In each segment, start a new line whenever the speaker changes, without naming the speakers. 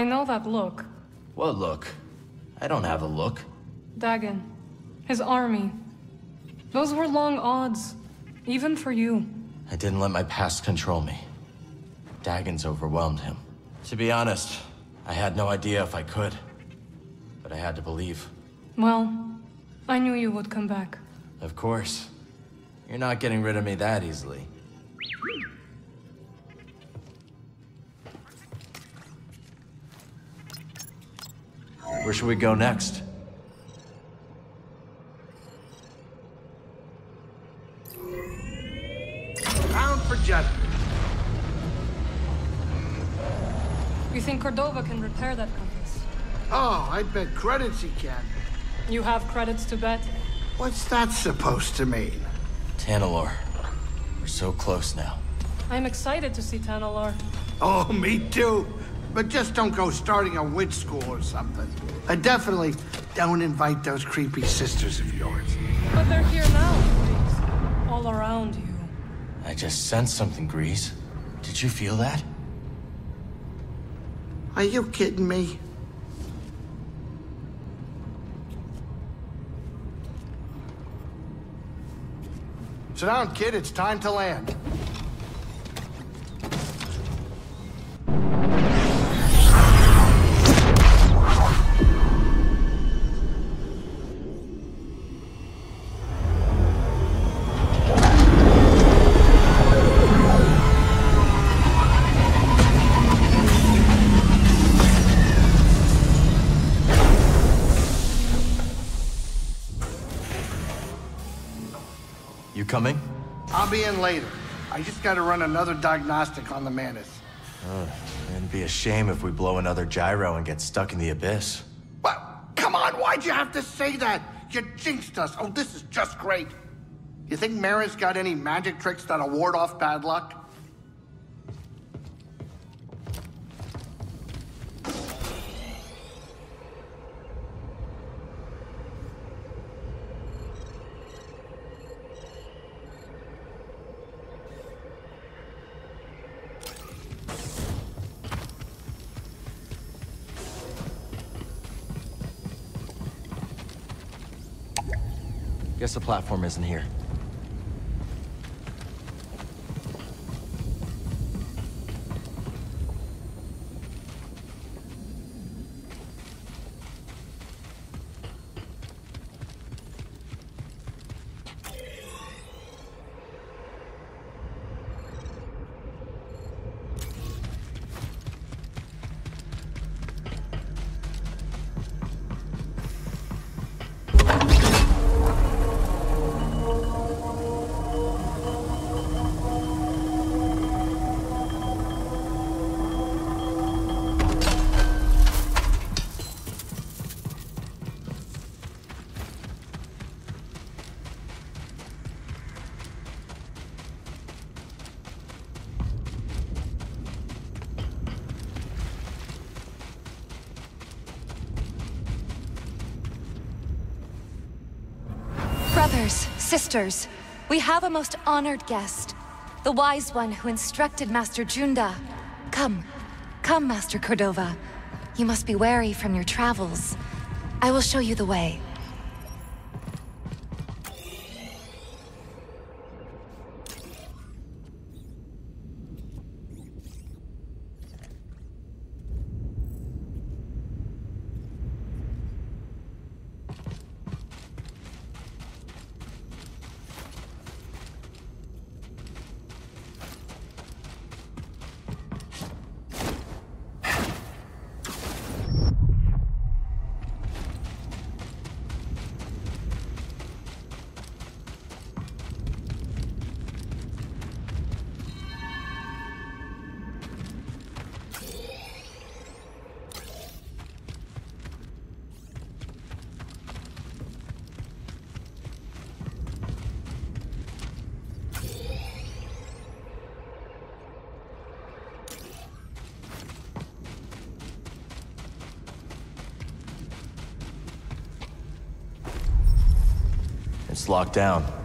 I know that look.
What look? I don't have a look.
Dagan. His army. Those were long odds. Even for you.
I didn't let my past control me. Dagan's overwhelmed him. To be honest, I had no idea if I could. But I had to believe.
Well, I knew you would come back.
Of course. You're not getting rid of me that easily. Where should we go next?
Bound for Jedha.
You think Cordova can repair that compass?
Oh, I bet credits he can.
You have credits to bet?
What's that supposed to mean?
Tanalor. We're so close now.
I'm excited to see Tanalor.
Oh, me too. But just don't go starting a witch school or something. And definitely don't invite those creepy sisters of yours.
But they're here now, Greez. All around you.
I just sensed something, Greez. Did you feel that?
Are you kidding me? Sit down, kid. It's time to land. Just gotta run another diagnostic on the Mantis.
It'd be a shame if we blow another gyro and get stuck in the abyss.
Well, come on, why'd you have to say that? You jinxed us. Oh, this is just great. You think Mara's got any magic tricks that'll ward off bad luck?
Guess the platform isn't here.
Sisters, we have a most honored guest. The wise one who instructed Master Junda. Come, come, Master Cordova. You must be wary from your travels. I will show you the way.
Locked down.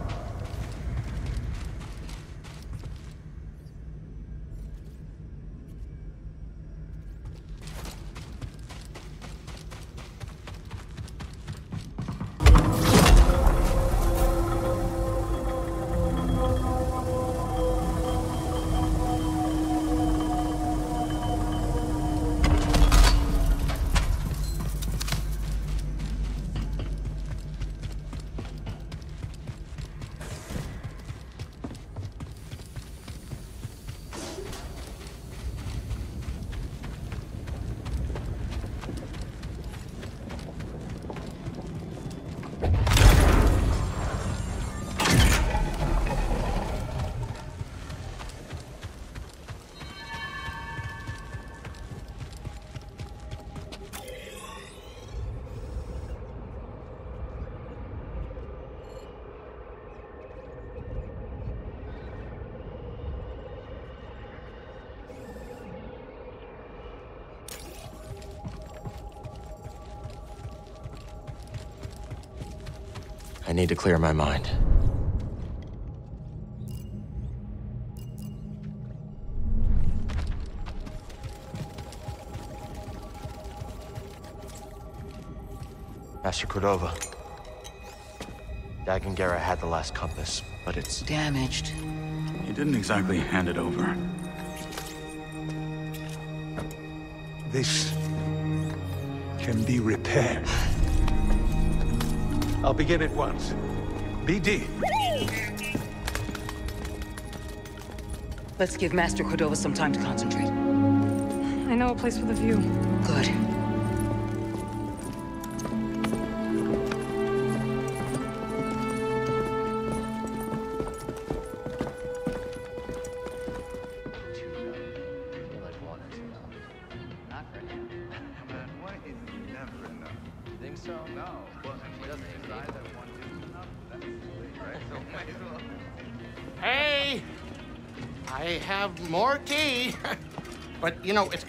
Need to clear my mind. Master Cordova. Dagan Gera had the last compass, but it's...
Damaged.
He didn't exactly hand it over.
This can be repaired. I'll begin at once. BD.
Let's give Master Cordova some time to concentrate.
I know a place with a view.
Good.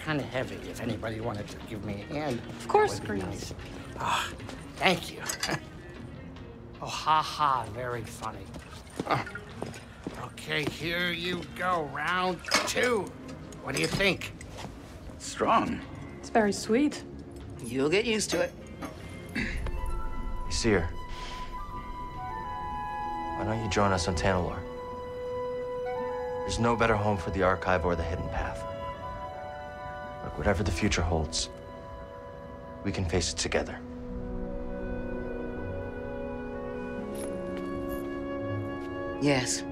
Kind of heavy. If anybody wanted to give me a hand.
Of course,
would be
Greez.
nice. Ah, thank you. oh, ha ha, very funny. Okay, here you go. Round two. What do you think?
Strong.
It's very sweet.
You'll get used to it.
see her. Why don't you join us on Tanalor? There's no better home for the Archive or the Hidden Path. Whatever the future holds, we can face it together.
Yes.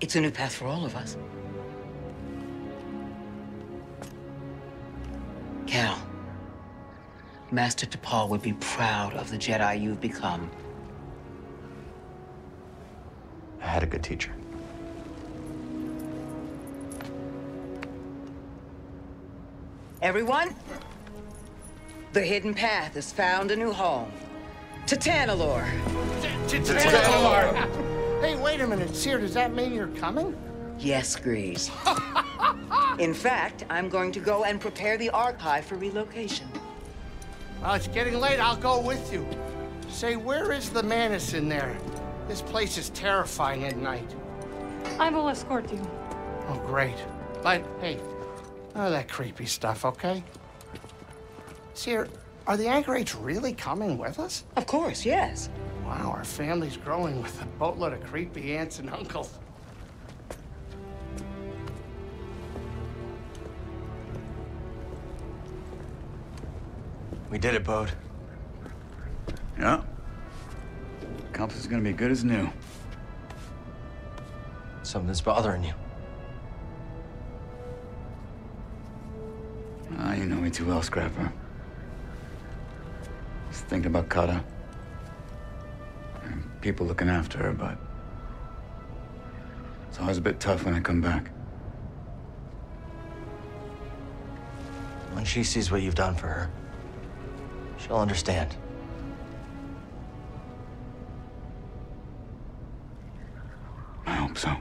It's a new path for all of us. Cal, Master Tapal would be proud of the Jedi you've become.
I had a good teacher.
Everyone, the hidden path has found a new home. To Tanalor.
Hey, wait a minute. Cere, does that mean you're coming?
Yes, Greez. In fact, I'm going to go and prepare the archive for relocation.
Well, it's getting late. I'll go with you. Say, where is the Manus in there? This place is terrifying at night.
I will escort you.
Oh, great. But, hey, none of that creepy stuff, okay? Cere, are the Anchorites really coming with us?
Of course, yes.
Wow, our family's growing with a boatload of creepy aunts and uncles.
We did it, Bode.
Yeah. Compass is gonna be good as new.
Something's bothering you.
Me too well, Scrapper. Just thinking about Kata. And people looking after her, but... It's always a bit tough when I come back.
When she sees what you've done for her, she'll understand.
I hope so.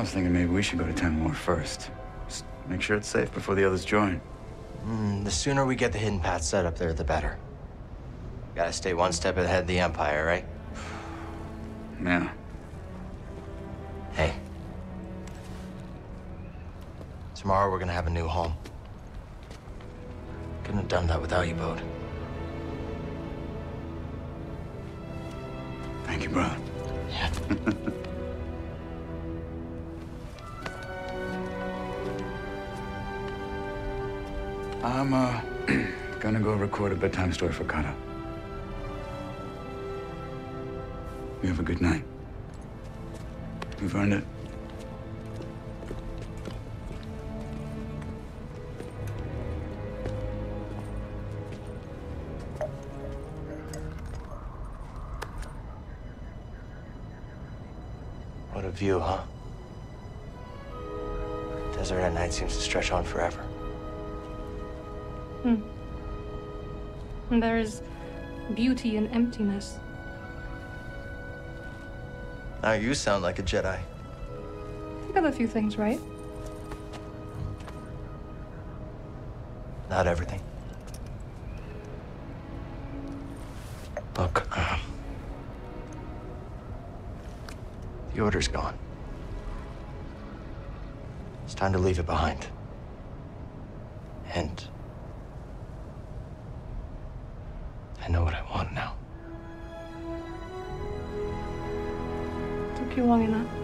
Was thinking maybe we should go to Tanalor first. Just make sure it's safe before the others join.
Mm, the sooner we get the hidden path set up there, the better. Gotta stay one step ahead of the Empire, right?
Yeah.
Hey. Tomorrow we're gonna have a new home. Couldn't have done that without you, Bode.
Thank you, brother.
Yeah.
I'm, uh, gonna go record a bedtime story for Kata. You have a good night. You've earned it.
What a view, huh? Desert at night seems to stretch on forever.
And there is beauty in emptiness.
Now you sound like a Jedi.
You got a few things right.
Not everything. Look, um, the order's gone. It's time to leave it behind. And I know what I want now.
Took you long enough.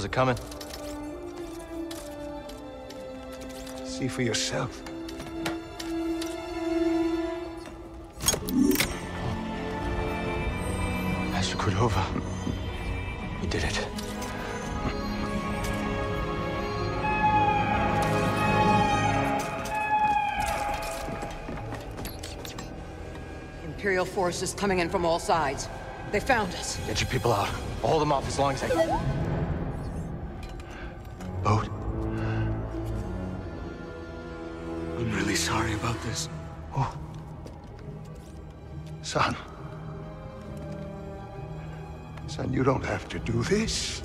How's it coming?
See for yourself.
Master Cordova. You did it.
Imperial forces coming in from all sides. They found us.
Get your people out. Hold them off as long as I can.
Don't have to do this.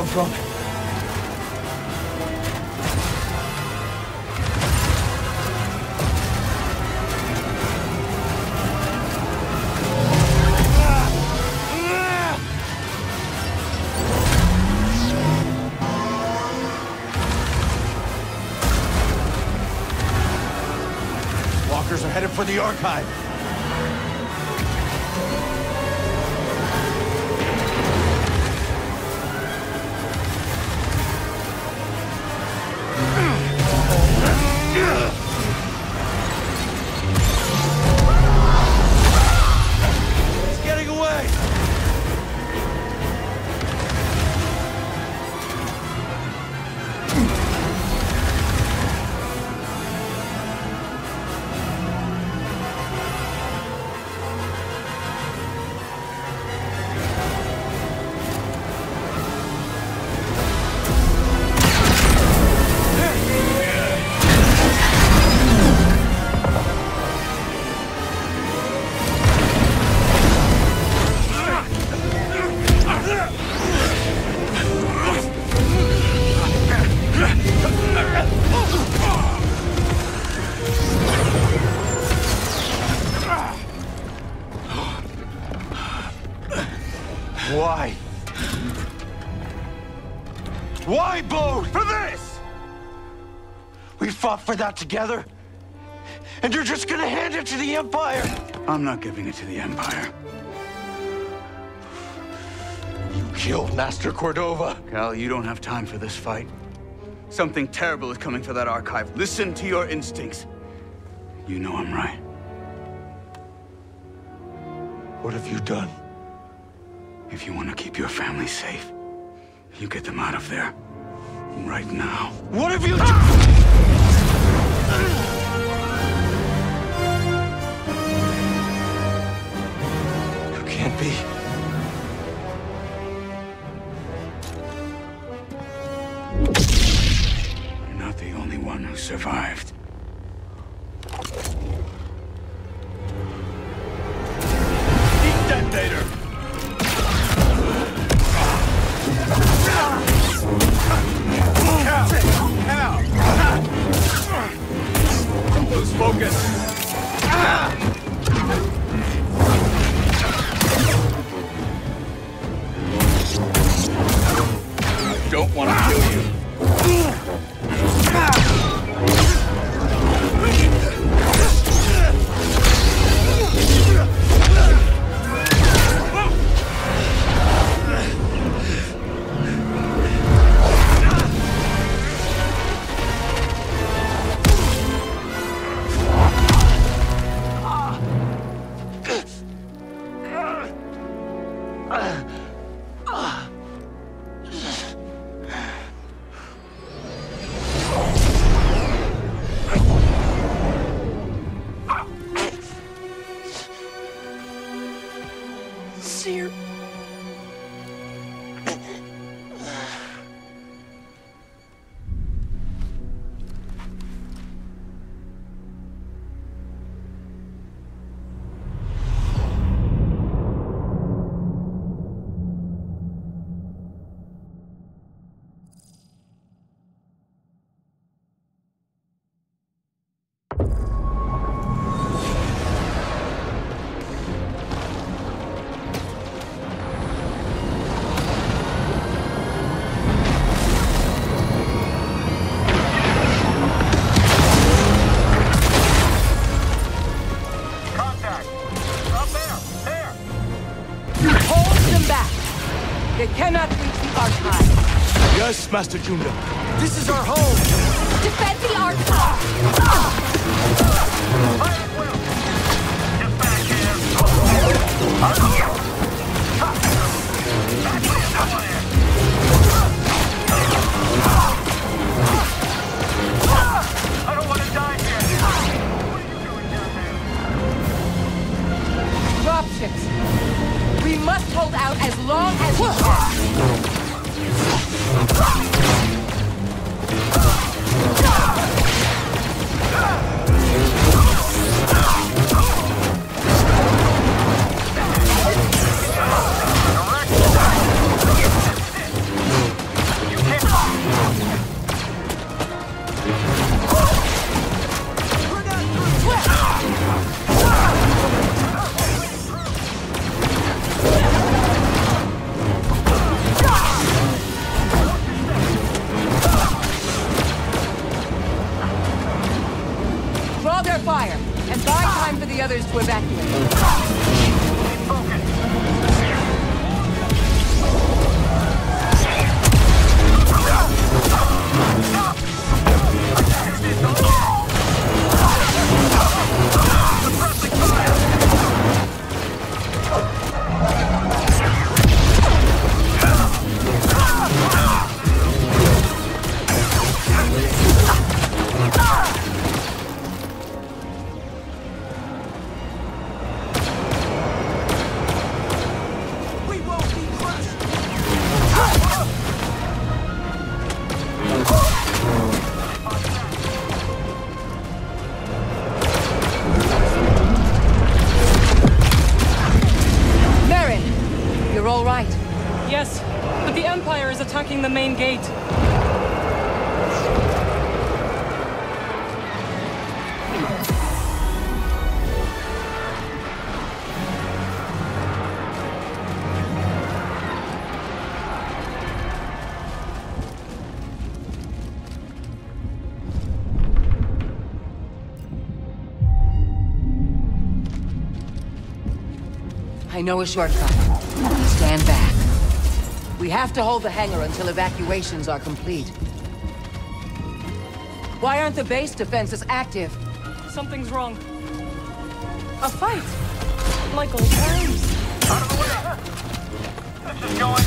Come from? Walkers are headed for the archive. Why? Why, Bode? For this! We fought for that together, and you're just gonna hand it to the Empire!
I'm not giving it to the Empire.
You killed Master Cordova.
Cal, you don't have time for this fight. Something terrible is coming for that archive. Listen to your instincts. You know I'm right.
What have you done?
If you want to keep your family safe, you get them out of there. Right now.
What have you done? You can't be.
You're not the only one who survived.
Master Junda. This is our home!
I know a shortcut. Stand back. We have to hold the hangar until evacuations are complete. Why aren't the base defenses active?
Something's wrong. A fight! Michael,
Out of the way! This is going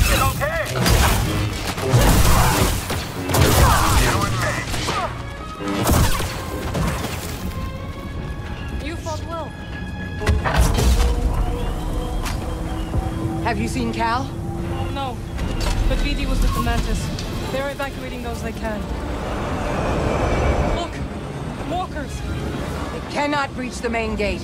windows they can. Look! Walkers!
They cannot breach the main gate.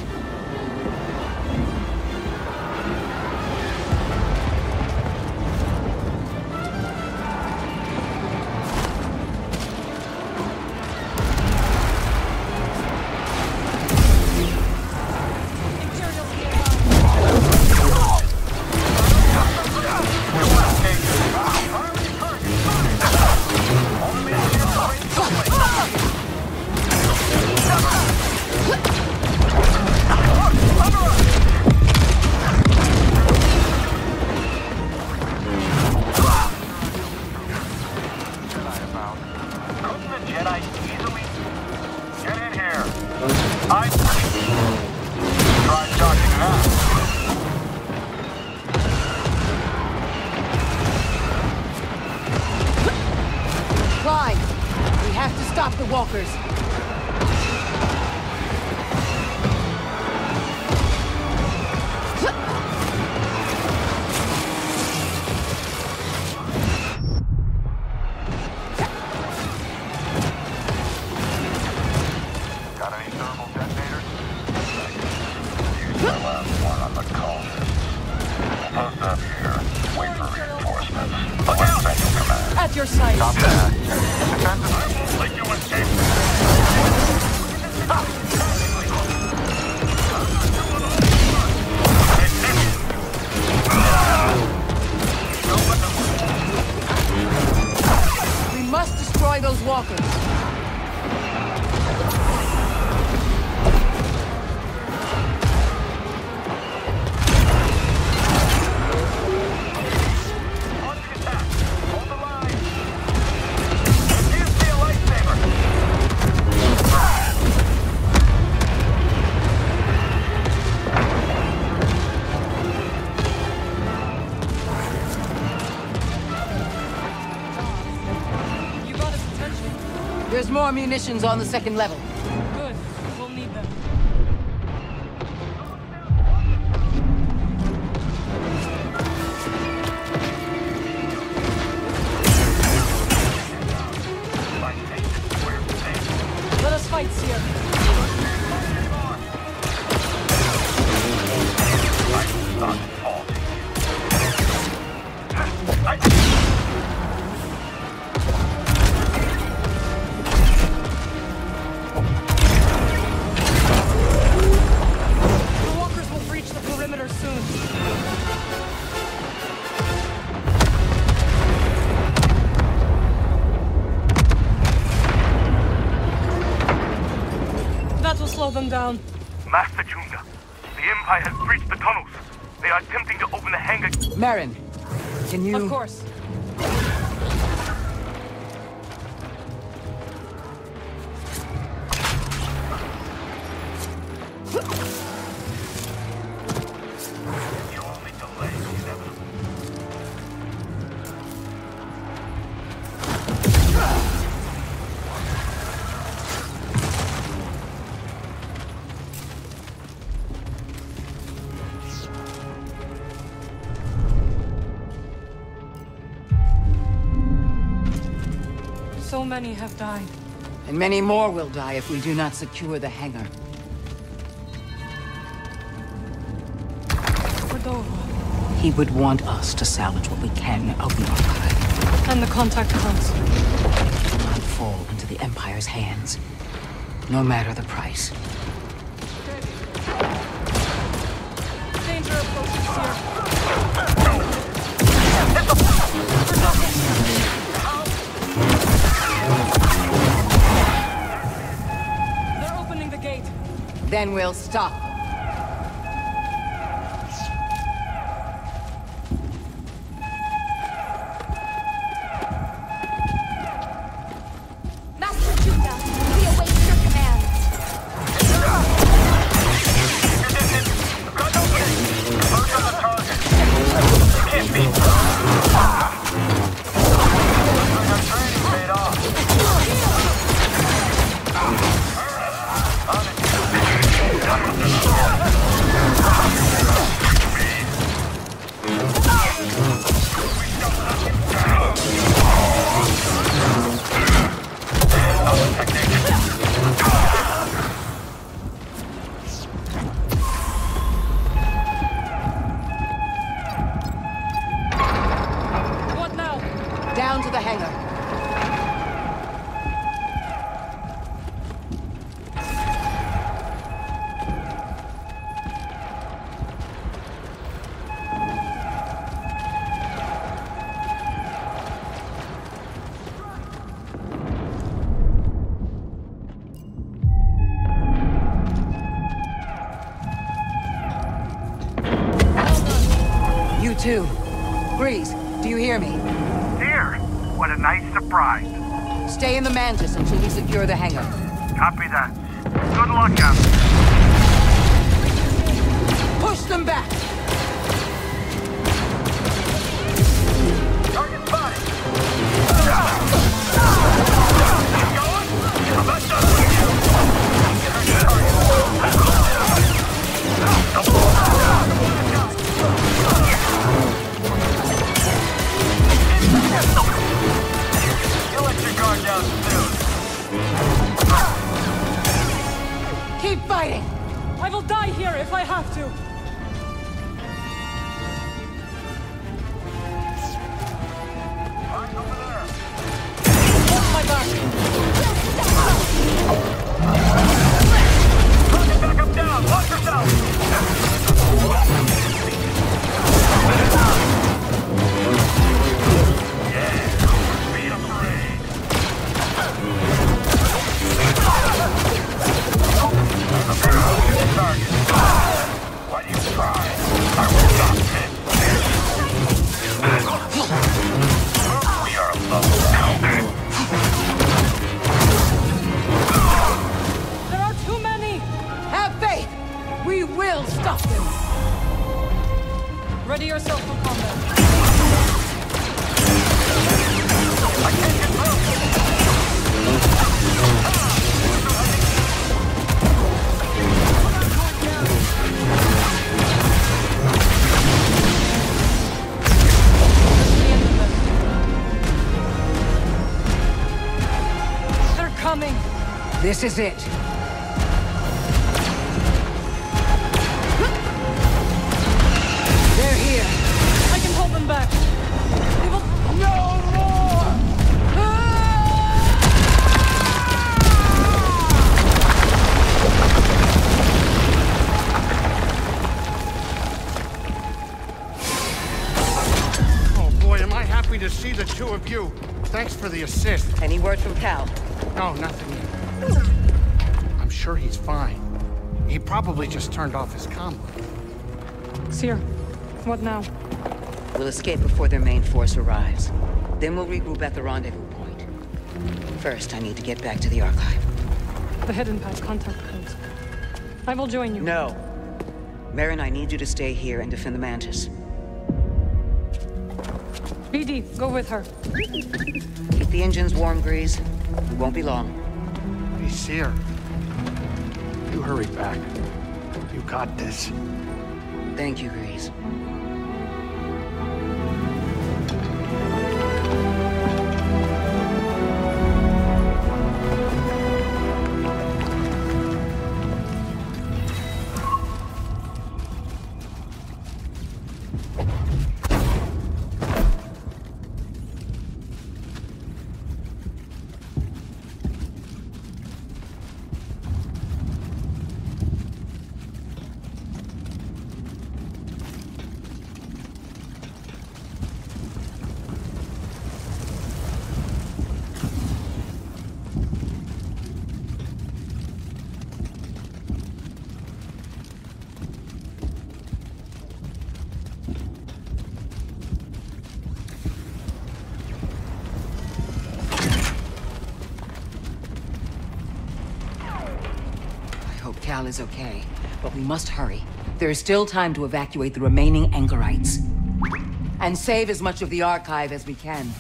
more munitions on the second level.
down. many have died.
And many more will die if we do not secure the hangar.
Cordova.
He would want us to salvage what we can of the archive,
And the contact points.
Do not fall into the Empire's hands, no matter the price. Then we'll stop. This is it.
Just turned off his comm.
Cere, what now?
We'll escape before their main force arrives. Then we'll regroup at the rendezvous point. First, I need to get back to the Archive.
The hidden path contact codes. I will join you.
No. Merrin, I need you to stay here and defend the Mantis.
BD, go with her.
Keep the engines warm, Greez. It won't be long.
Hey, Cere. You hurry back. You got this.
Thank you, Greez. Cal is okay, but we must hurry. There is still time to evacuate the remaining anchorites. And save as much of the archive as we can.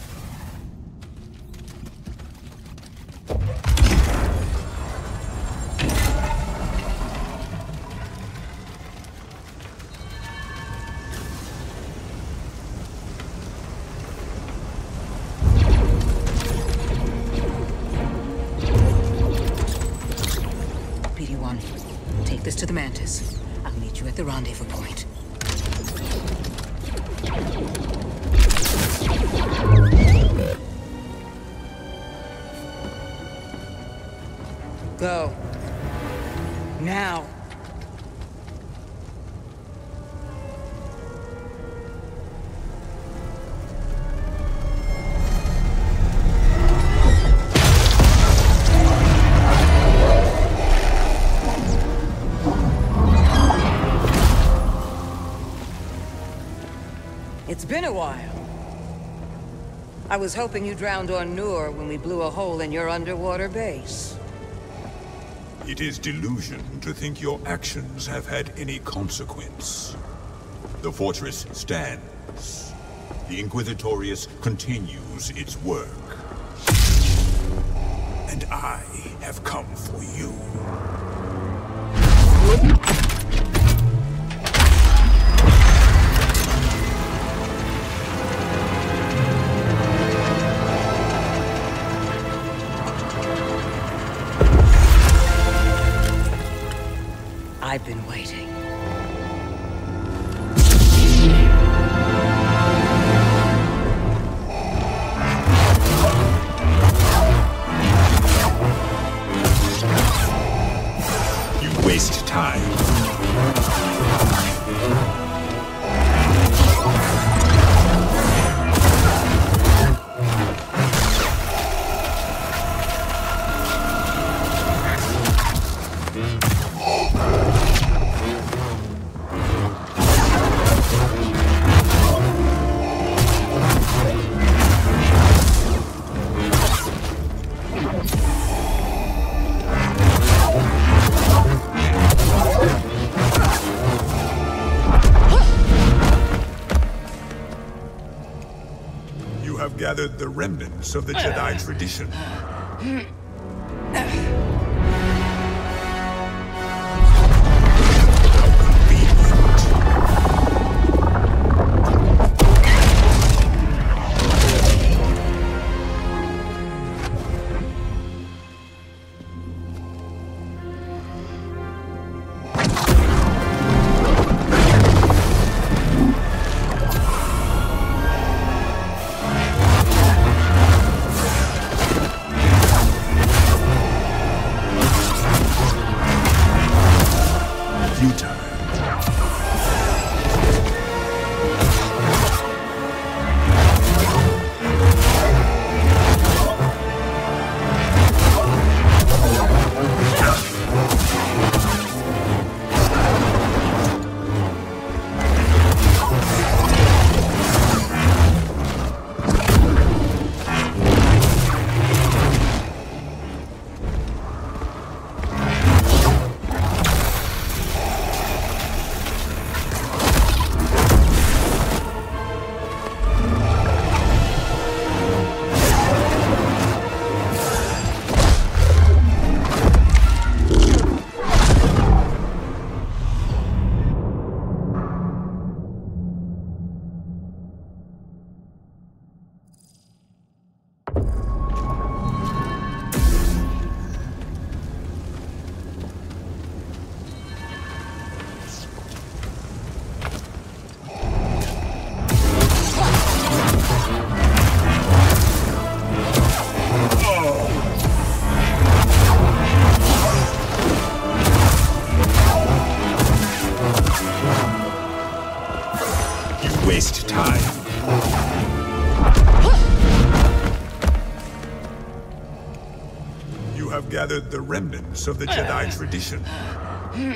Been a while. I was hoping you drowned on Nur when we blew a hole in your underwater base.
It is delusion to think your actions have had any consequence. The fortress stands. The Inquisitorius continues its work. And I have come for you. Remnants of the Jedi tradition. Uh, hmm. Remnants of the Jedi tradition.
Hmm.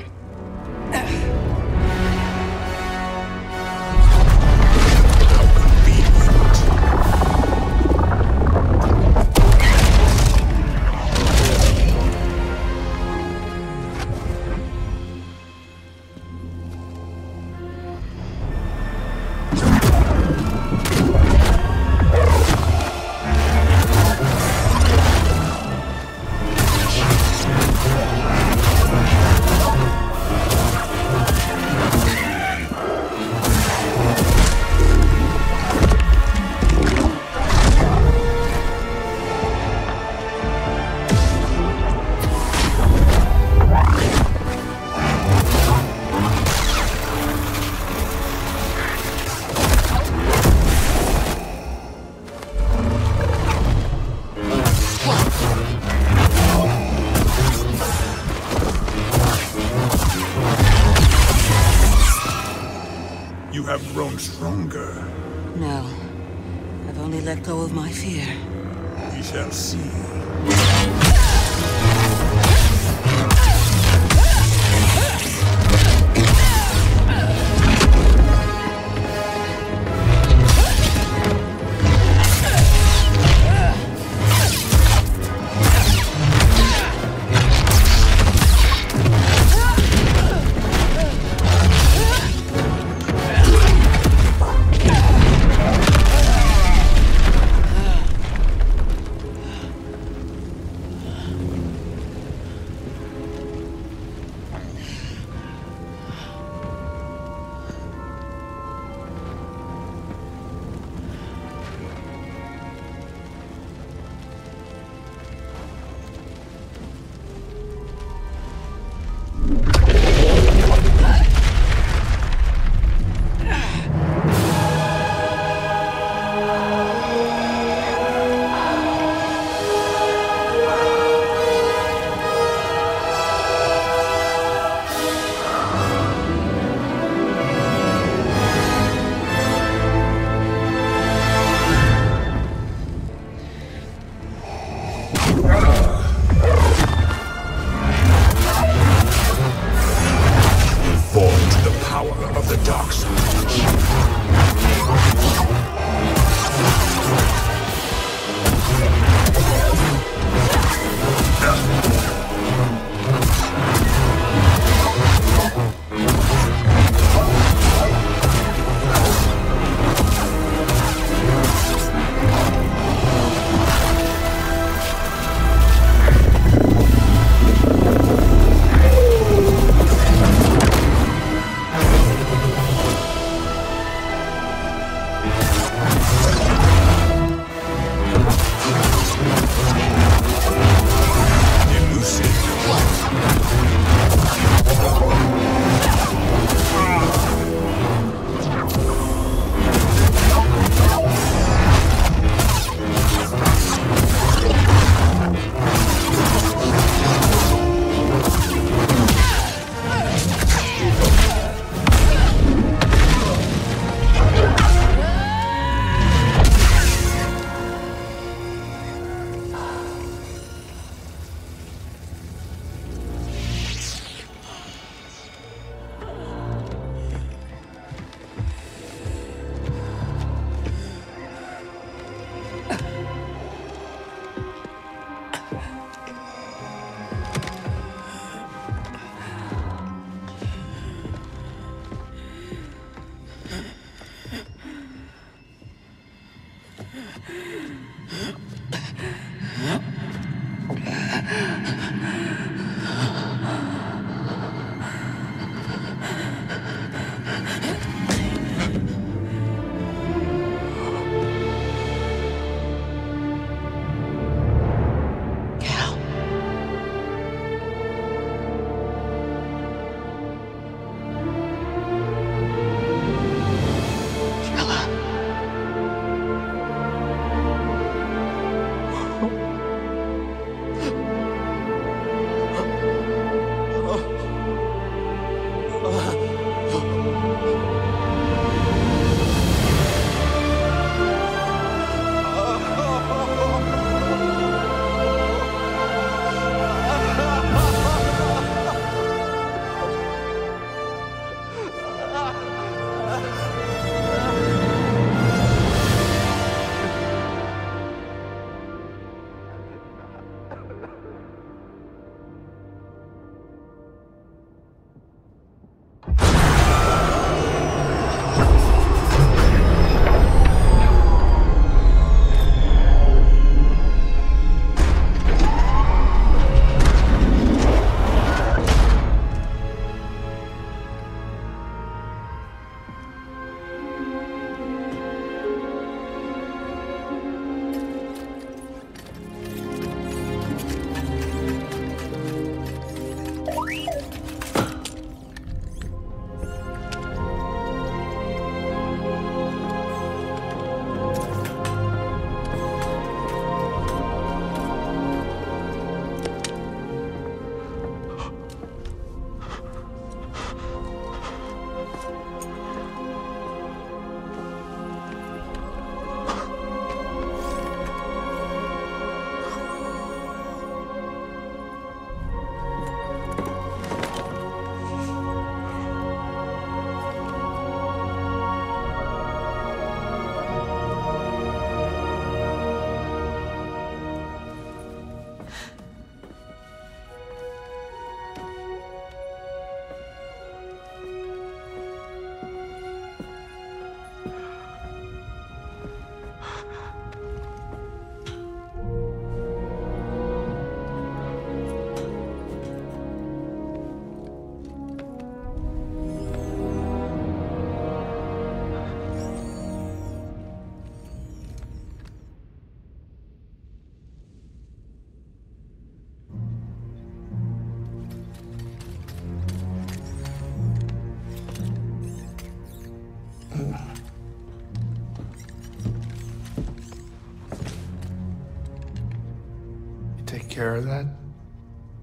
Care of that?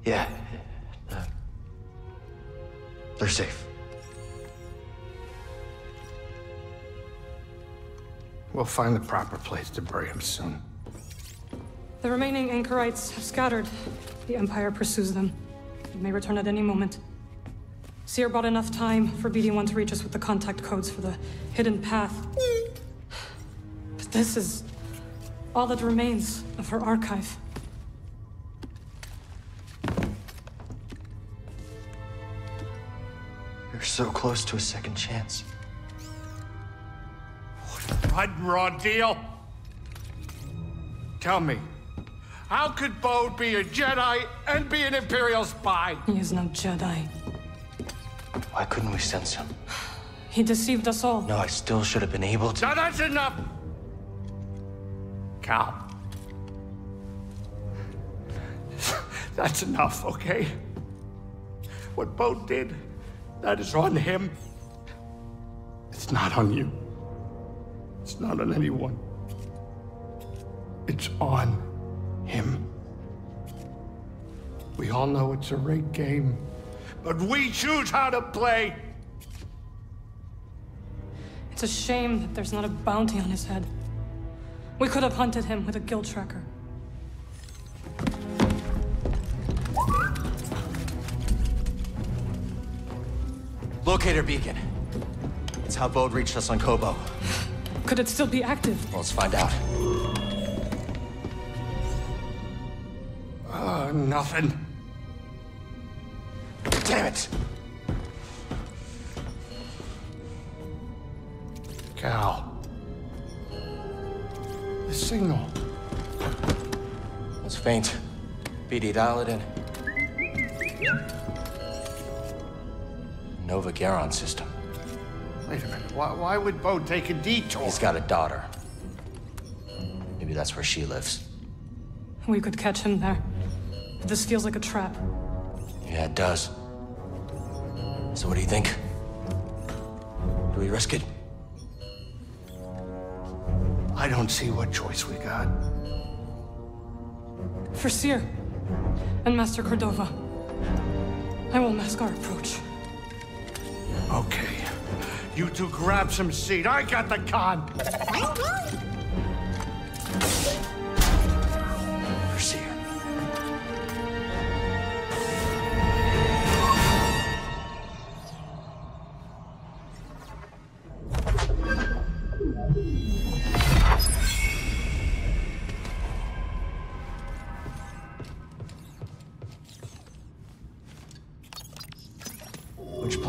Yeah. uh, they're safe.
We'll find the proper place to bury him soon.
The remaining anchorites have scattered. The Empire pursues them. They may return at any moment. Cere bought enough time for BD-1 to reach us with the contact codes for the hidden path. But this is all that remains of her archive.
So close to a second chance.
Blood and raw deal? Tell me, how could Bode be a Jedi and be an Imperial spy?
He is no Jedi.
Why couldn't we sense him?
He deceived us all.
No, I still should have been able to.
Now that's enough! Cal. That's enough, okay? What Bode did, that is on him.
It's not on you. It's not on anyone. It's on him. We all know it's a rigged game.
But we choose how to play.
It's a shame that there's not a bounty on his head. We could have hunted him with a guild tracker.
Locator beacon. It's how Bode reached us on Koboh.
Could it still be active?
Well, let's find out.
Uh, nothing.
Damn it!
Cal. The signal.
It's faint. BD, dial it in. Nova Garon system.
Wait a minute. Why, why would Bo take a detour?
He's got a daughter. Maybe that's where she lives.
We could catch him there. But this feels like a trap.
Yeah, it does. So what do you think? Do we risk it?
I don't see what choice we got.
For Cere and Master Cordova, I will mask our approach.
Okay. You two grab some seat. I got the con.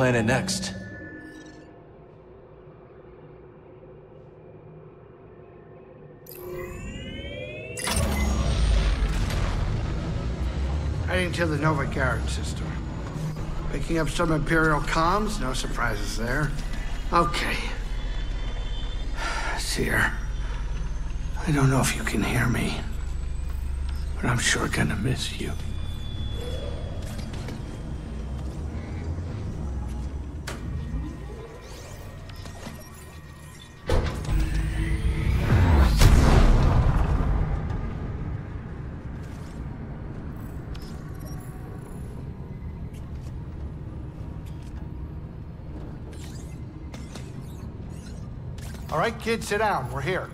Planet next?
Heading to the Nova Garon system. Picking up some Imperial comms, no surprises there. Okay. Cere, I don't know if you can hear me, but I'm sure gonna miss you. Right, kids, sit down. We're here.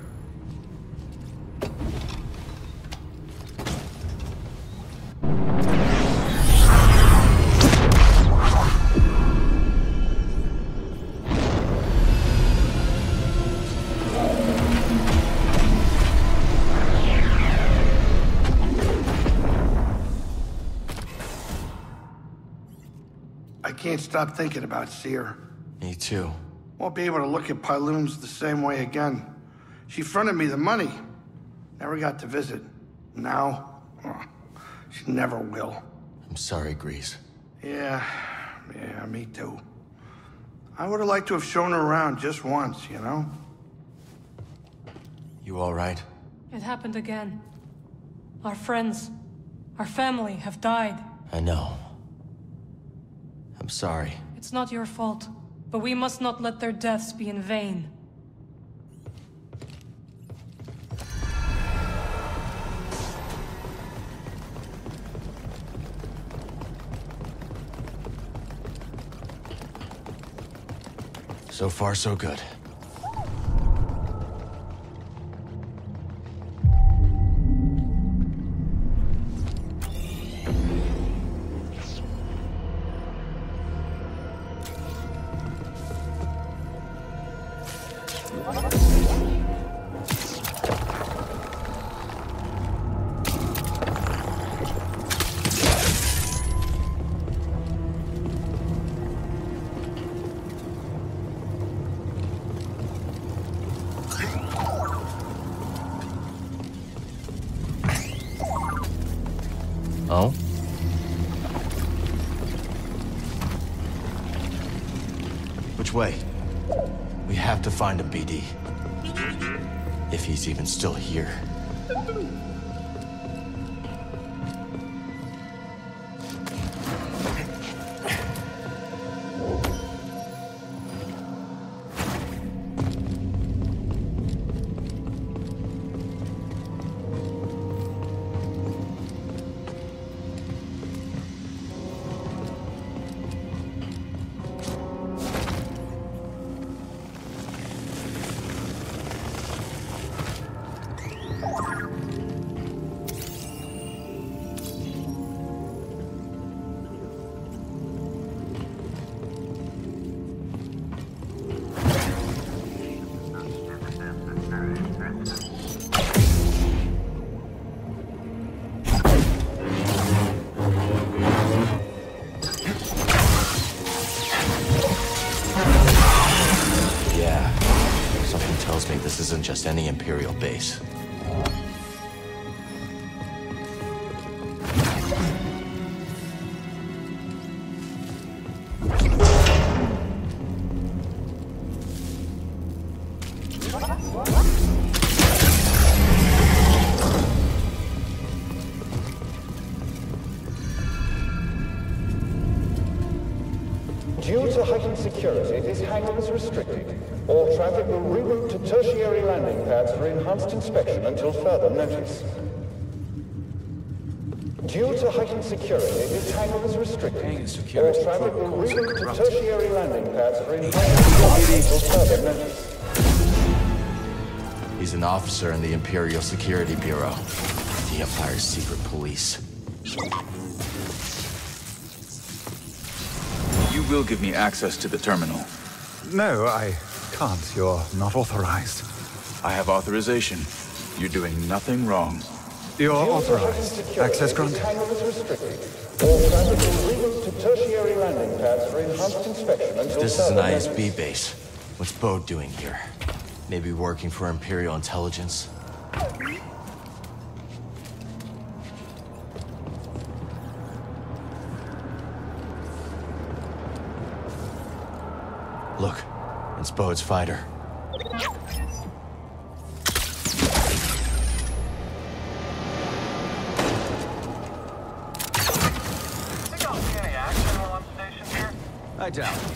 I can't stop thinking about Cere.
Me too.
Won't be able to look at Pyloons the same way again. She fronted me the money. Never got to visit. Now, oh, she never will.
I'm sorry, Greez.
Yeah, yeah, me too. I would have liked to have shown her around just once, you know?
You all right?
It happened again. Our friends, our family have died.
I know. I'm sorry.
It's not your fault. But we must not let their deaths be in vain.
So far, so good. Even still here. Base.
Due to heightened security, this hangar is restricted. All traffic will reroute to tertiary landing pads for enhanced inspection until further notice. Due to heightened security, this hangar is restricted. All traffic will reroute to tertiary landing pads for enhanced until further notice.
He's an officer in the Imperial Security Bureau, the Empire's secret police.
You will give me access to the terminal.
No, I can't. You're not authorized.
I have authorization. You're doing nothing wrong.
You're authorized. Access granted.
Hangar is restricted. All traffic will reroute to tertiary landing pads for enhanced inspection until
This is an
further notice.
ISB base. What's Bode doing here? Maybe working for Imperial intelligence? Look, it's Bode's fighter.
I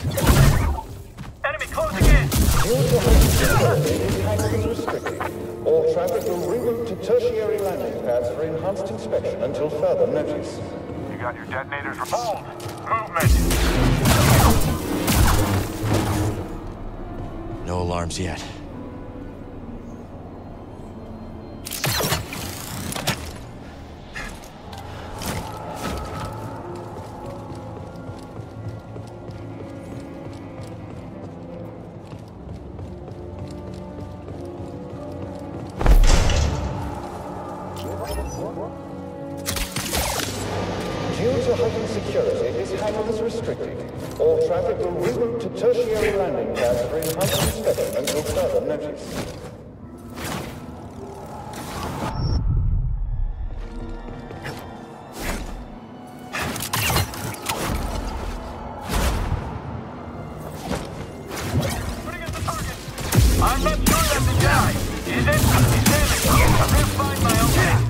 Is it? Is
it? I'll find my own
path.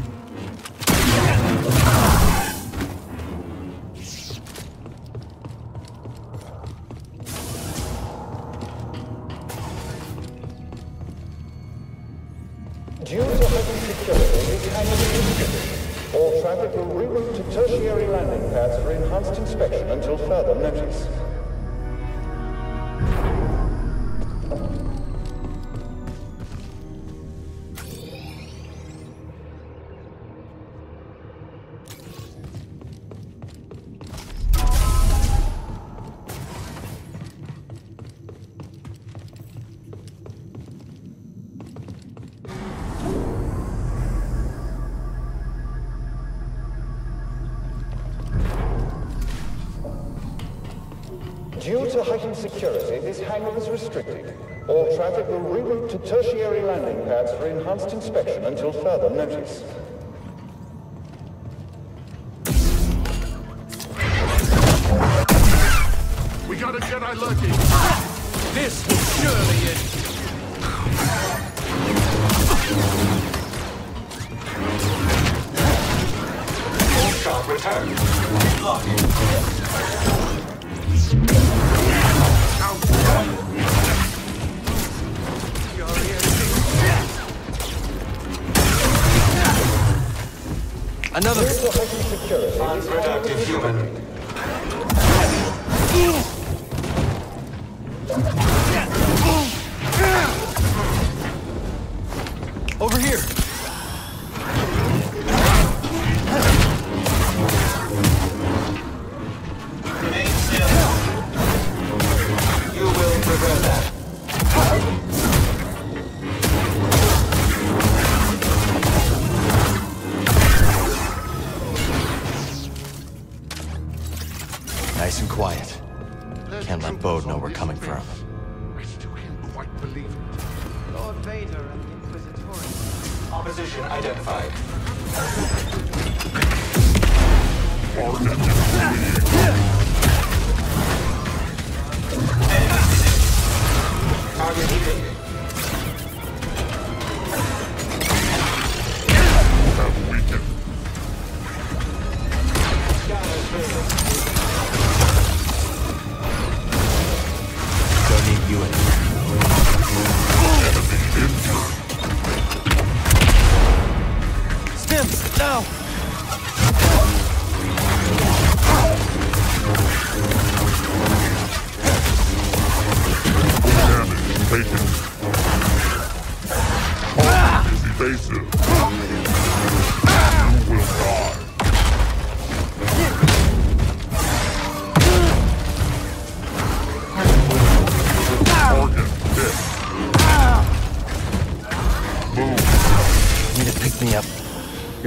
security, this hangar is restricted. All traffic will reroute to tertiary landing pads for enhanced inspection until further notice.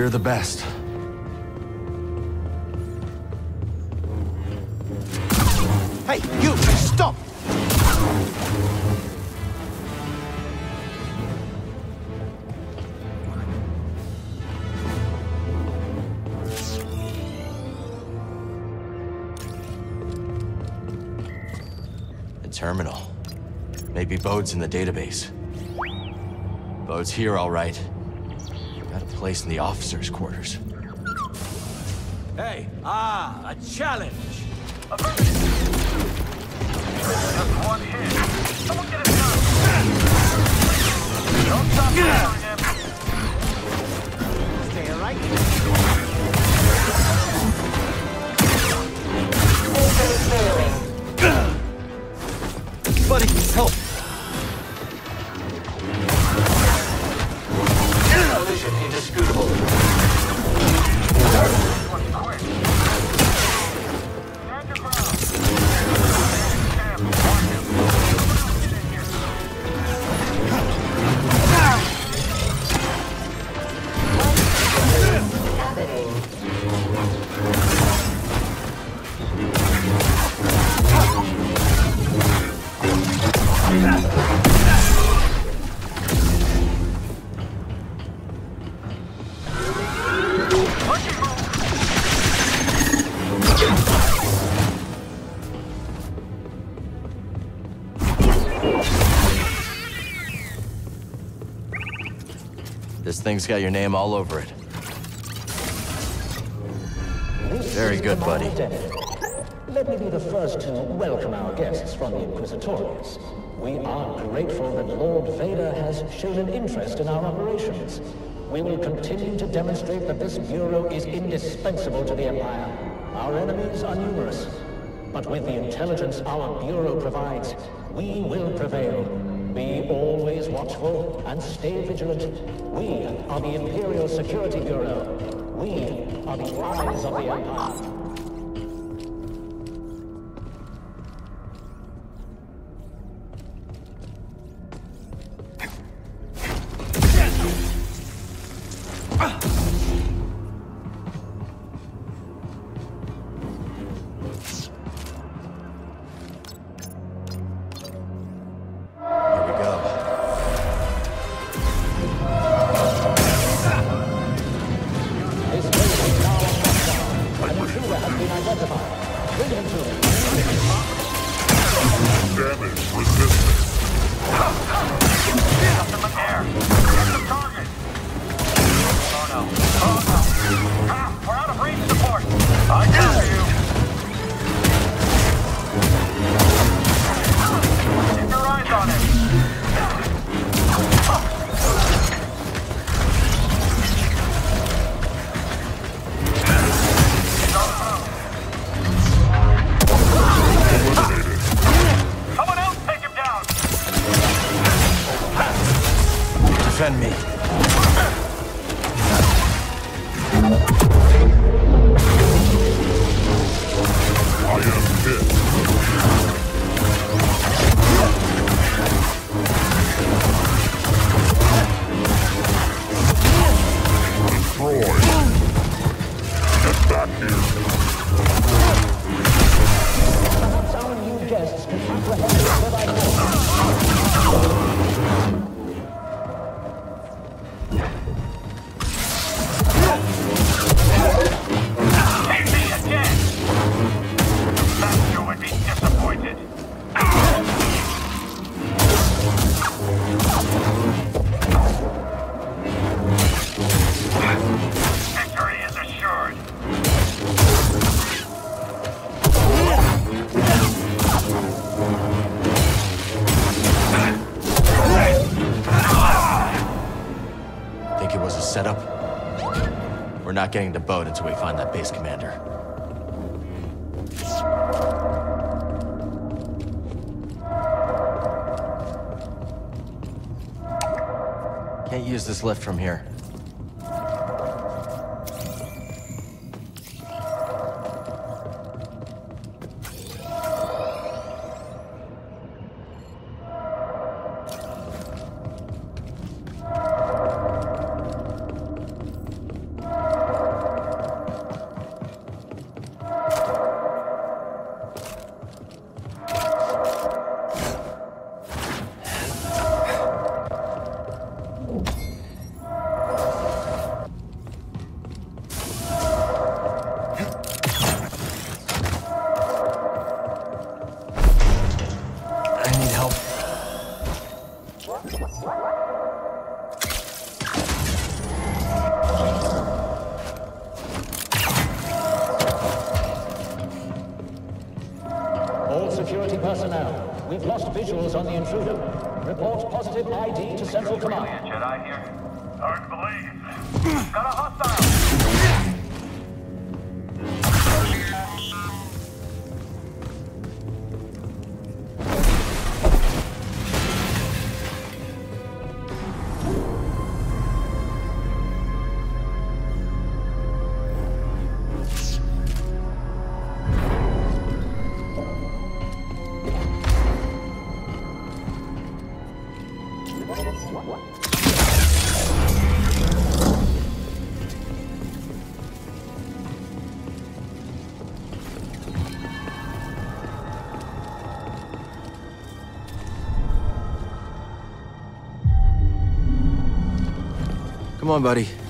We're
the
best. Hey, you! Stop! The terminal. Maybe Bode's in the database. Bode's here, all right place in the officers' quarters.
Hey, ah, a challenge!
That's one hit. Someone get a gun! Don't stop!
thing's got your name all over it. Very good, buddy.
Let me be the first to welcome our guests from the Inquisitorius. We are grateful that Lord Vader has shown an interest in our operations. We will continue to demonstrate that this Bureau is indispensable to the Empire. Our enemies are numerous, but with the intelligence our Bureau provides, we will prevail. Be always watchful and stay vigilant. We are the Imperial Security Bureau. We are the eyes of the Empire.
Getting the boat until we find that base commander. Can't use this lift from here. Come on, buddy.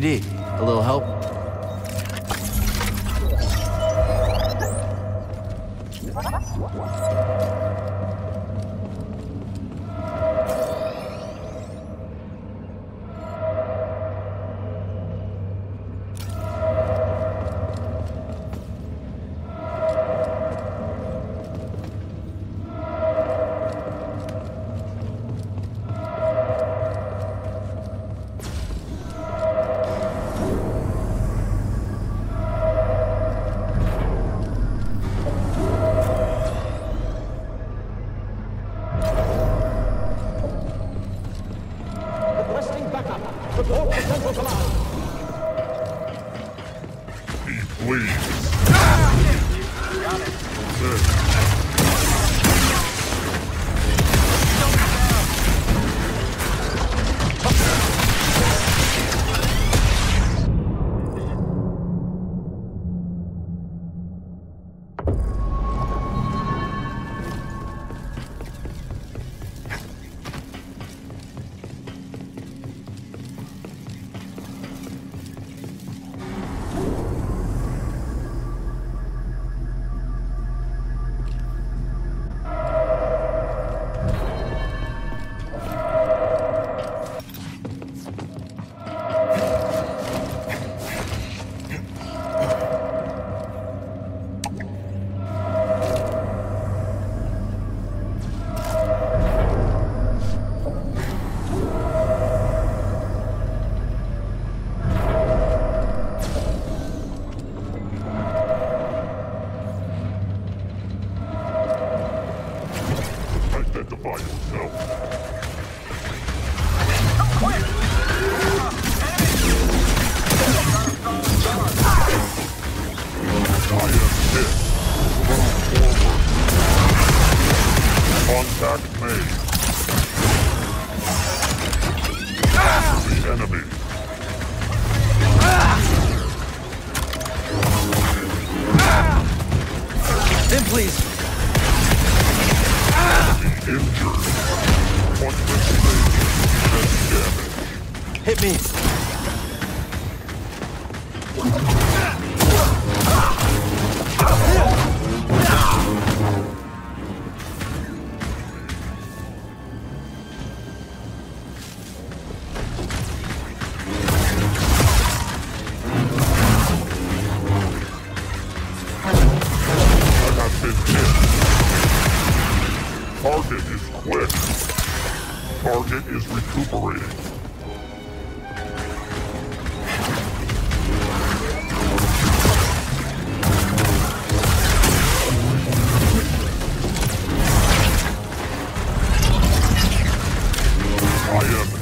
Hey,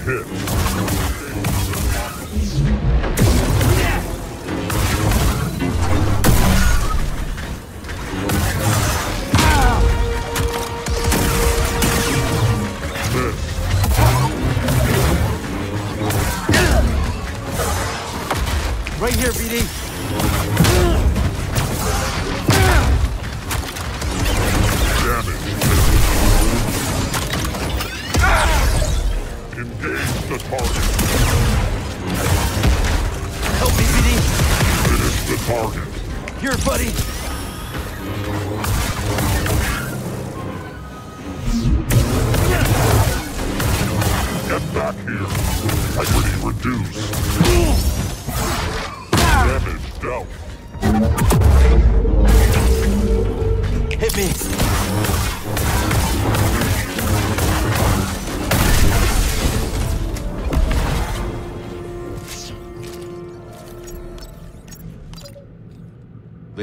hit.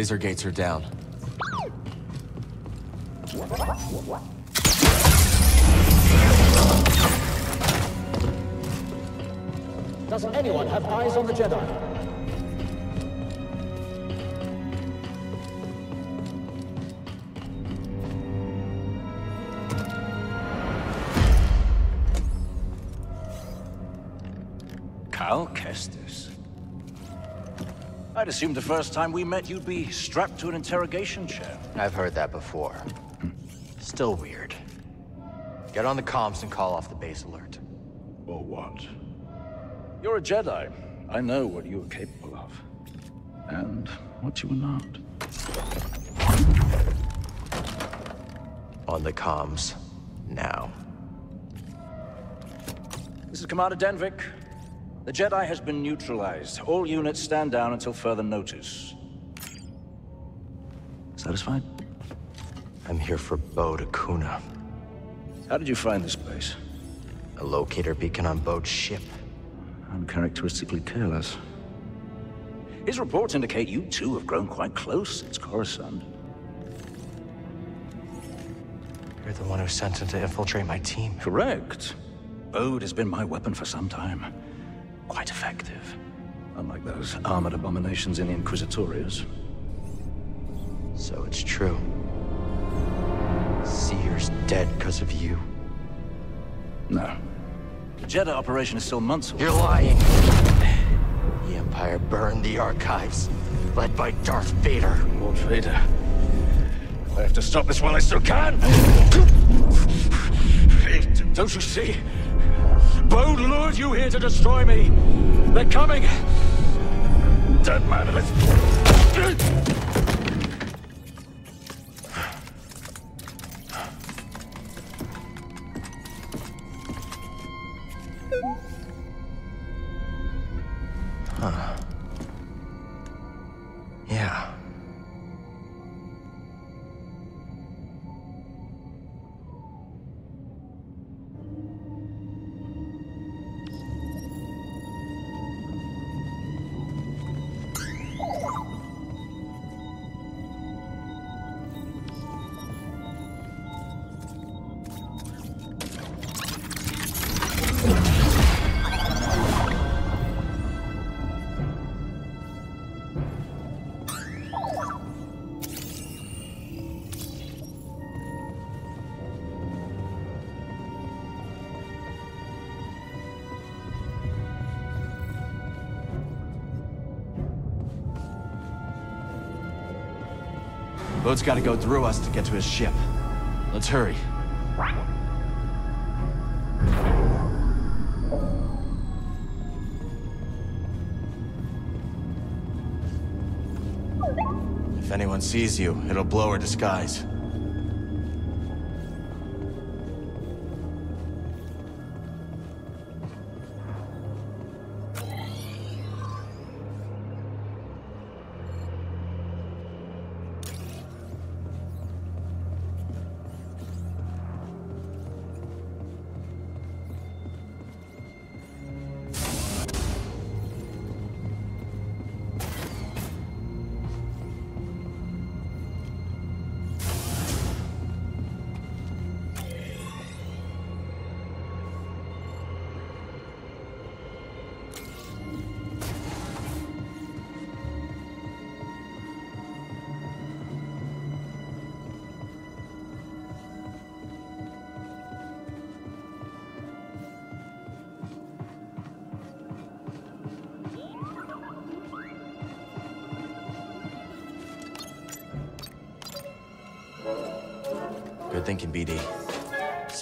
Laser gates are down.
Does anyone have eyes on the Jedi?
Assumed the first time we met you'd be strapped to an interrogation chair.
I've heard that before. Still weird. Get on the comms and call off the base alert.
Or what? You're a Jedi. I know what you are capable of. And what you are not.
On the comms. Now.
This is Commander Denvik. The Jedi has been neutralized. All units stand down until further notice. Satisfied?
I'm here for Bode Akuna.
How did you find this place?
A locator beacon on Bode's ship.
Uncharacteristically careless. His reports indicate you two have grown quite close since Coruscant.
You're the one who sent him to infiltrate my team.
Correct. Bode has been my weapon for some time. Quite effective. Unlike those armored abominations in the Inquisitorius.
So it's true. Cere's dead because of you.
No. The Jedi operation is still months away.
You're lying. The Empire burned the archives, led by Darth Vader.
Lord Vader. I have to stop this while I still can! Don't you see? Oh, Bode lured you here to destroy me! They're coming! Dead man, let's...
Bode's gotta go through us to get to his ship. Let's hurry. If anyone sees you, it'll blow her disguise.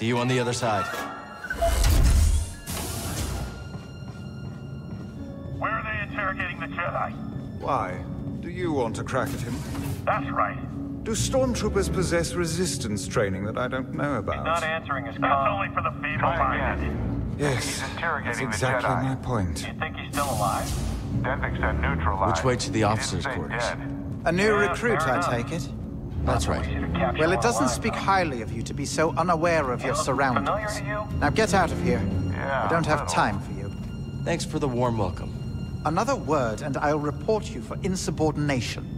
See you on the other side.
Where are they interrogating the Jedi?
Why? Do you want to crack at him?
That's right.
Do stormtroopers possess resistance training that I don't know about?
Not answering his call. That's only for the feeble-minded.
Yes,
He's
that's
interrogating the
exactly
Jedi.
my point.
You think he's still alive? Denvik said neutralized.
Which way to the officers' quarters?
A new
Yeah,
recruit, I
enough.
take it?
That's right.
Well, it doesn't speak highly of you to be so unaware of your surroundings. Now get out of here. I don't have time for you.
Thanks for the warm welcome.
Another word and I'll report you for insubordination.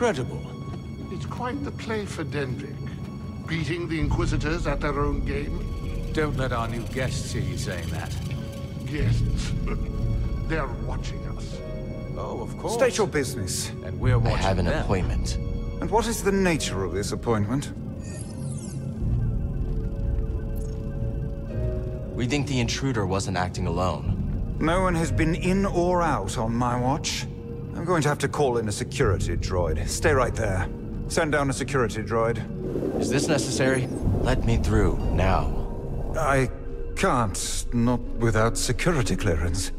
Incredible.
It's quite the play for Denvik. Beating the Inquisitors at their own game.
Don't let our new guests hear you saying that.
Guests. They're watching us.
Oh, of course.
State your business.
And we're
I
watching
have an
them.
appointment.
And what is the nature of this appointment?
We think the intruder wasn't acting alone.
No one has been in or out on my watch. Going to have to call in a security droid. Stay right there. Send down a security droid.
Is this necessary? Let me through, now.
I can't, not without security clearance.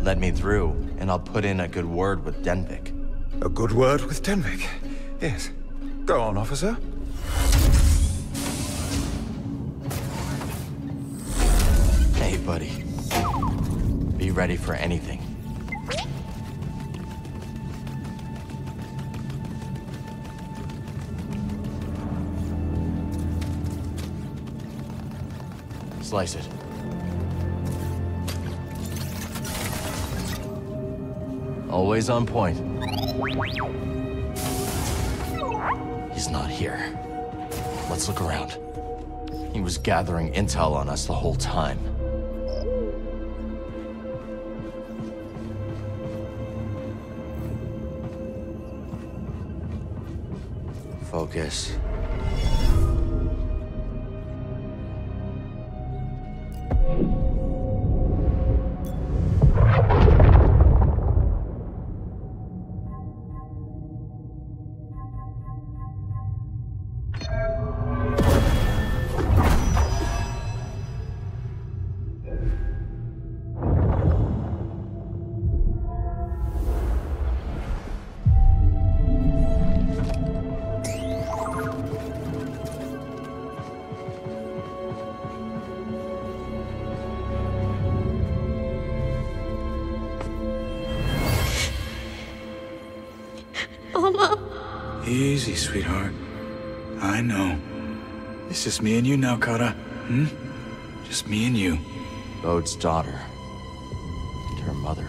Let me through, and I'll put in a good word with Denvik.
A good word with Denvik. Yes. Go on, officer.
Ready for anything. Slice it. Always on point. He's not here. Let's look around. He was gathering intel on us the whole time. Focus.
Just me and you now, Kata. Hmm? Just me and you.
Bode's daughter. And her mother.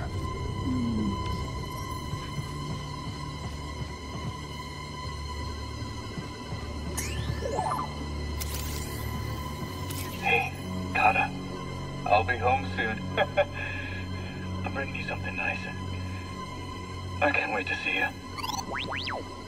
Hey, Kata. I'll be home soon. I'm bringing you something nice. I can't wait to see you.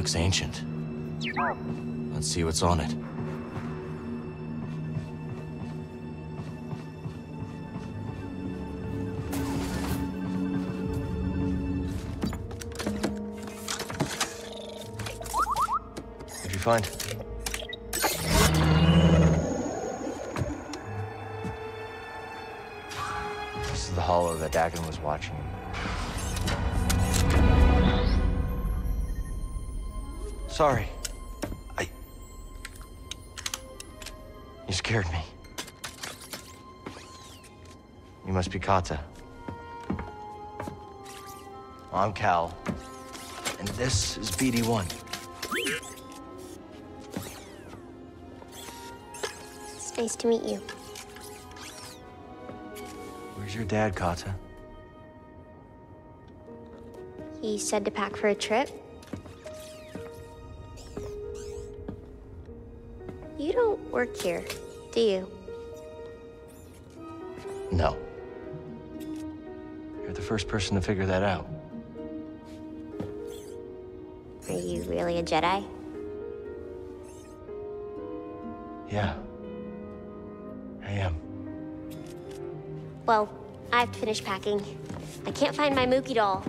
Looks ancient. Let's see what's on it. What'd you find? This is the hollow that Dagan was watching. Sorry. I. You scared me. You must be Kata. I'm Cal. And this is BD1.
It's nice to meet you.
Where's your dad, Kata?
He said to pack for a trip. Work here, do you?
No. You're the first person to figure that out.
Are you really a Jedi?
Yeah. I am.
Well, I have to finish packing. I can't find my Mookie doll.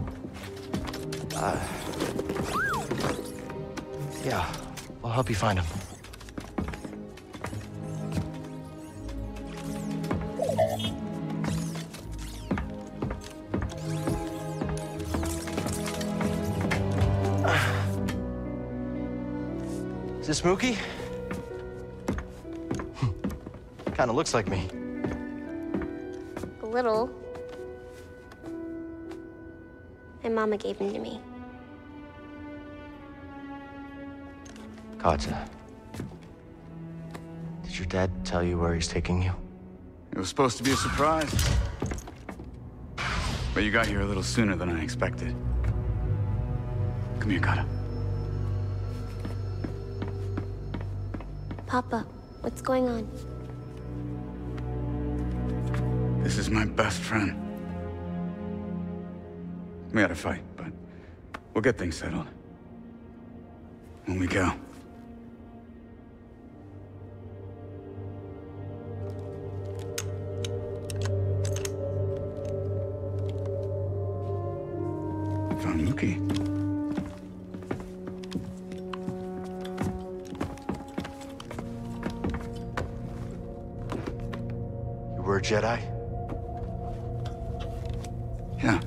Uh, yeah, I'll help you find him. Is this Mookie? Kinda looks like me.
A little. My mama gave him to me.
Kata. Did your dad tell you where he's taking you?
It was supposed to be a surprise. But you got here a little sooner than I expected. Come here, Kata.
Papa, what's going on?
This is my best friend. We had a fight, but we'll get things settled. When we go. Found Mookie.
A Jedi?
Yeah.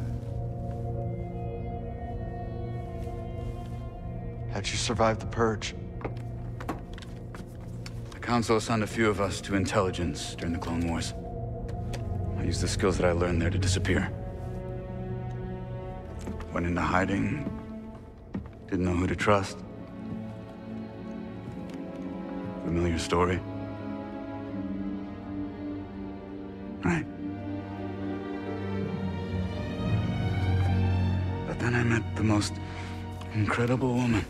How'd you survive the Purge?
The Council assigned a few of us to intelligence during the Clone Wars. I used the skills that I learned there to disappear. Went into hiding. Didn't know who to trust. Familiar story? Most incredible woman.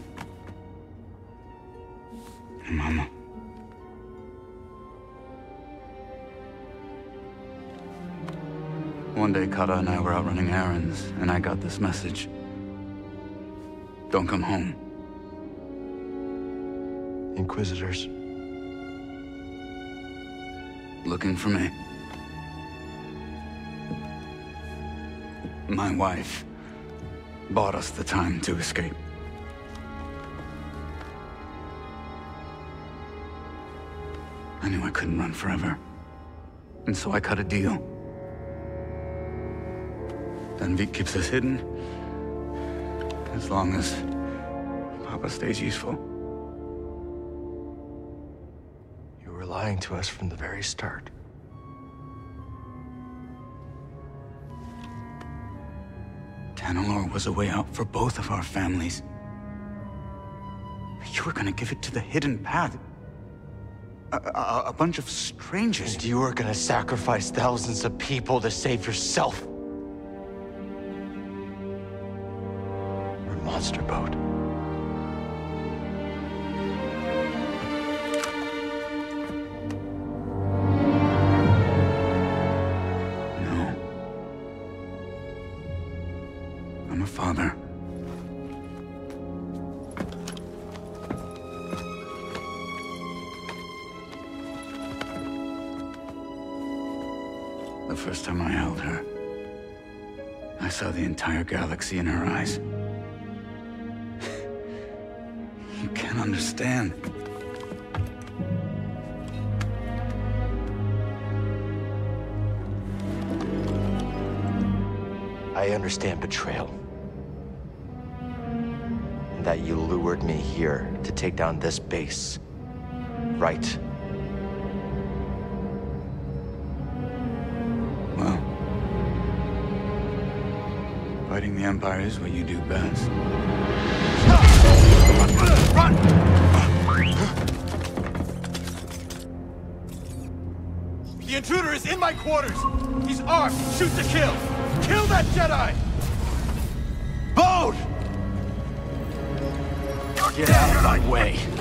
Your mama. One day, Kata and I were out running errands, and I got this message. Don't come home.
Inquisitors.
Looking for me. My wife bought us the time to escape. I knew I couldn't run forever. And so I cut a deal. Denvik keeps us hidden. As long as Papa stays useful.
You were lying to us from the very start.
Was a way out for both of our families. But you were gonna give it to the hidden path. A, a, a bunch of strangers.
And you were gonna sacrifice thousands of people to save yourself.
Galaxy in her eyes. You can't understand.
I understand betrayal. And that you lured me here to take down this base. Right?
Fighting Fighting the is what you do best.
The intruder is in my quarters! He's armed! Shoot to kill! Kill that Jedi! Bode! Get out of my way!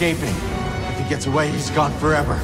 Escaping. If he gets away, he's gone forever.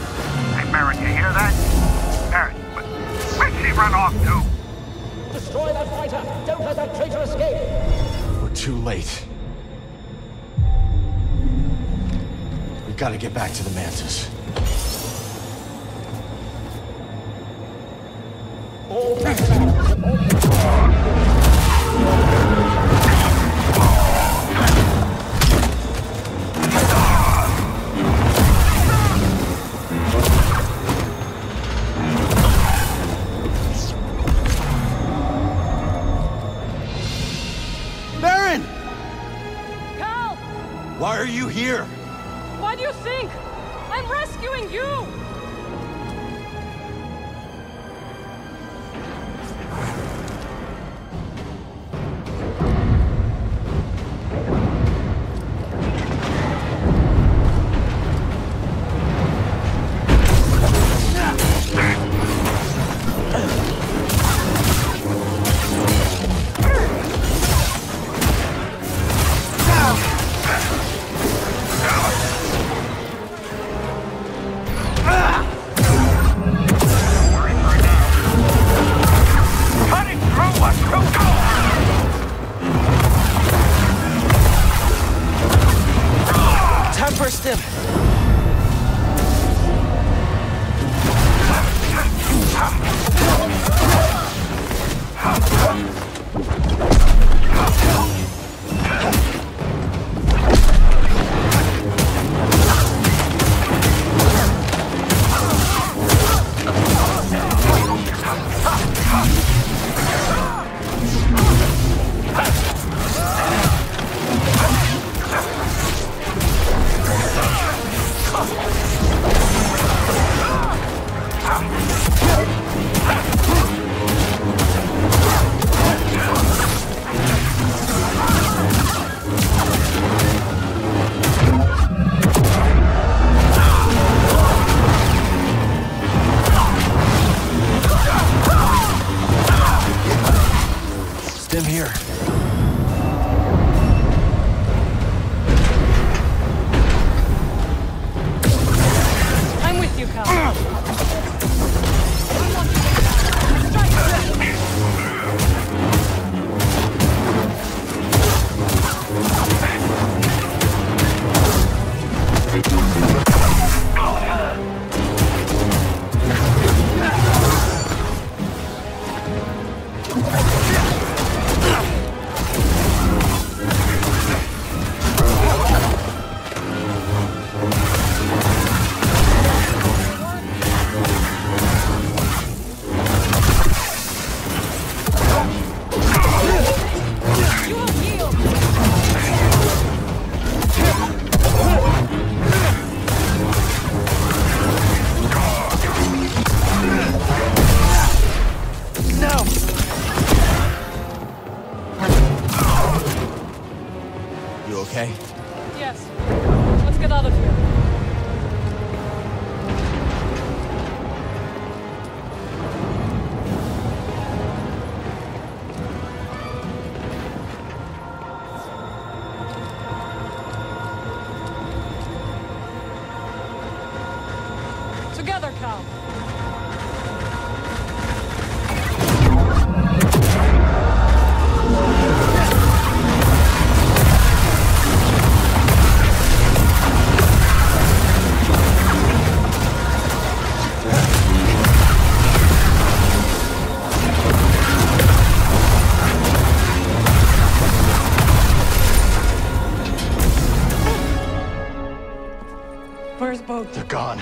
They're gone.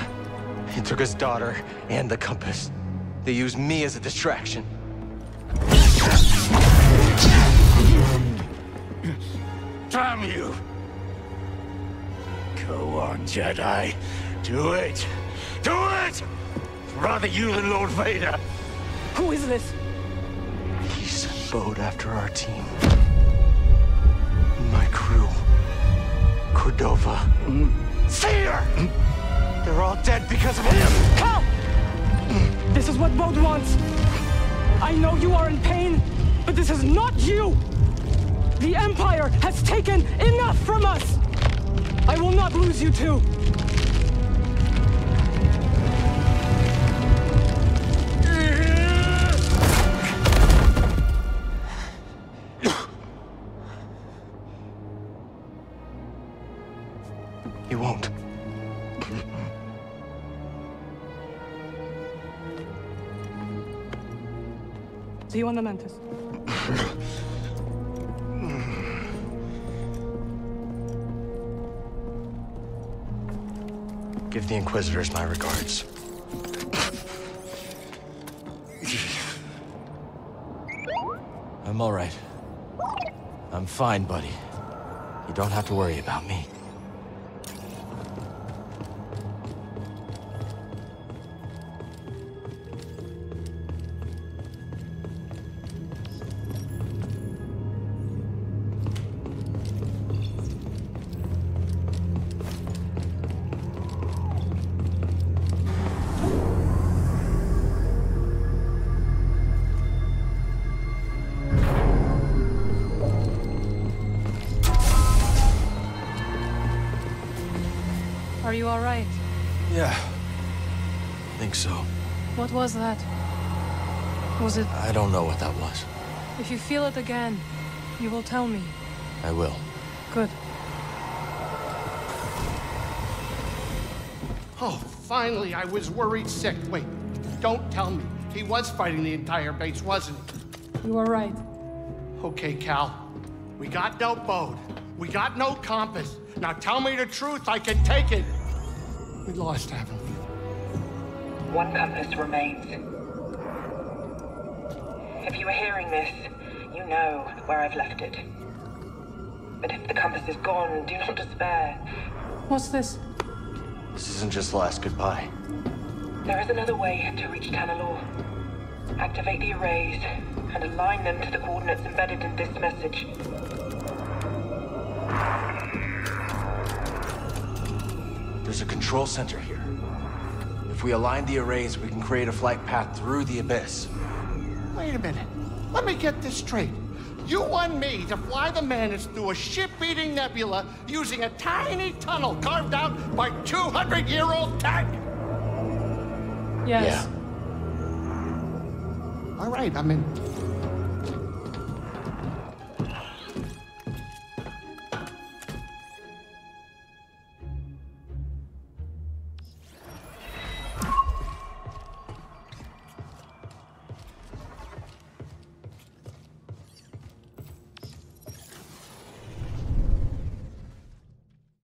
He took his daughter and the compass. They used me as a distraction.
Damn you! Go on, Jedi. Do it! Do it! Rather you than Lord Vader.
Who is this?
He sent Bode after our team. My crew. Cordova. Mm.
Fear!
They're all dead because of him!
Cal! This is what Bode wants. I know you are in pain, but this is not you! The Empire has taken enough from us! I will not lose you too! See you on the Mantis.
Give the Inquisitors my regards. I'm all right. I'm fine, buddy. You don't have to worry about me.
You feel it again, you will tell me.
I will.
Good.
Oh, finally, I was worried sick. Wait, don't tell me. He was fighting the entire base, wasn't he?
You are right.
Okay, Cal. We got no boat. We got no compass. Now tell me the truth, I can take it. We lost, haven't we?
One compass remains. If you are hearing this, you know where I've left it. But if the compass is gone, do not despair.
What's this?
This isn't just the last goodbye.
There is another way to reach Tanalor. Activate the arrays and align them to the coordinates embedded in this message.
There's a control center here. If we align the arrays, we can create a flight path through the abyss.
Wait a minute. Let me get this straight. You want me to fly the Mantis through a ship-eating nebula using a tiny tunnel carved out by 200-year-old tech?
Yes. Yeah.
All right, I'm in.